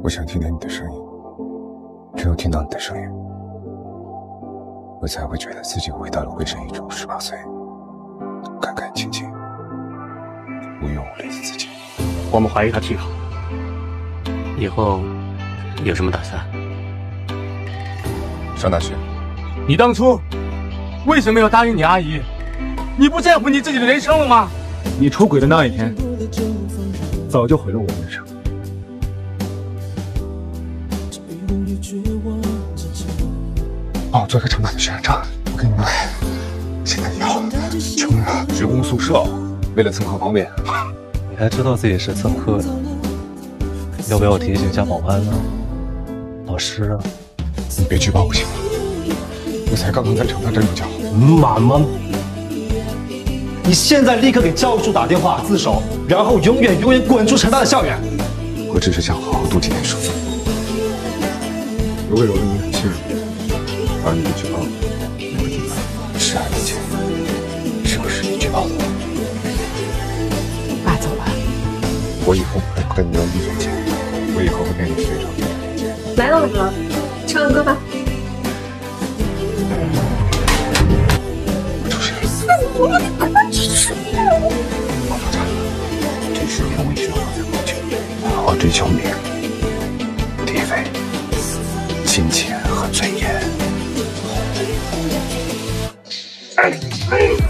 我想听见你的声音，只有听到你的声音，我才会觉得自己回到了回声一中十八岁，干干净净、无忧无虑的自己。我们怀疑他替考，以后有什么打算？上大学。你当初为什么要答应你阿姨？你不在乎你自己的人生了吗？你出轨的那一天，早就毁了我们的生。帮我做个城大的学生证，我给你买。现在要穷了，职工宿舍，为了蹭课方便。你还知道自己是蹭课的？要不要我提醒一下保安呢？老师啊，你别举报我行吗？我才刚刚在城大站住脚。妈妈，你现在立刻给教务处打电话自首，然后永远永远滚出成大的校园。我只是想好好读几年书。如果有了你很信任把你给举报了，十二年前是不是你举报的我？爸走了，我以后不跟你要一分钱，我以后会跟你非常。来了，老哥，唱个歌吧。我出事了。我快出事了！我发展了，这十年我一直放在过去，好追求名、地位、金钱和尊严。and free!